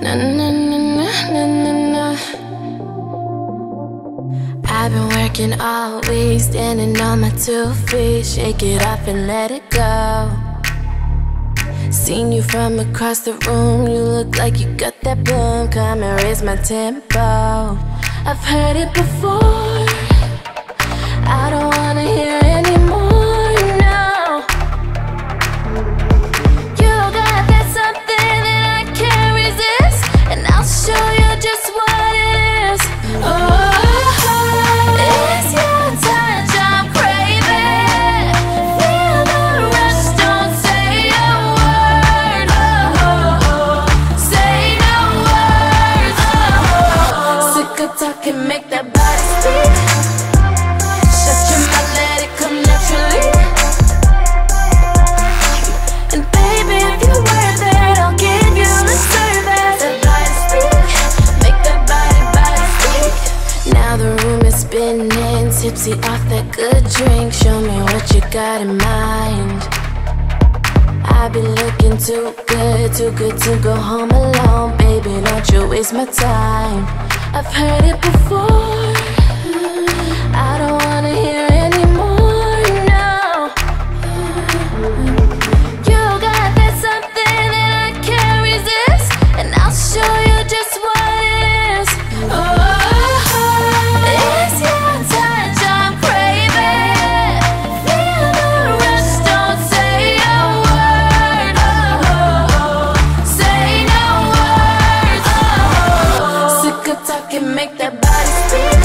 Na na na na na na. I've been working all week, standing on my two feet. Shake it off and let it go. Seen you from across the room, you look like you got that boom. Come and raise my tempo. I've heard it before. I don't Sick of talking, make that body speak. Shut your mouth, let it come naturally. And baby, if you're worth it, I'll give you the service. That body speak, make that body body speak. Now the room is spinning, tipsy off that good drink. Show me what you got in mind. I've been looking too good, too good to go home alone. Baby, don't you waste my time. I've heard it before. make that body speak.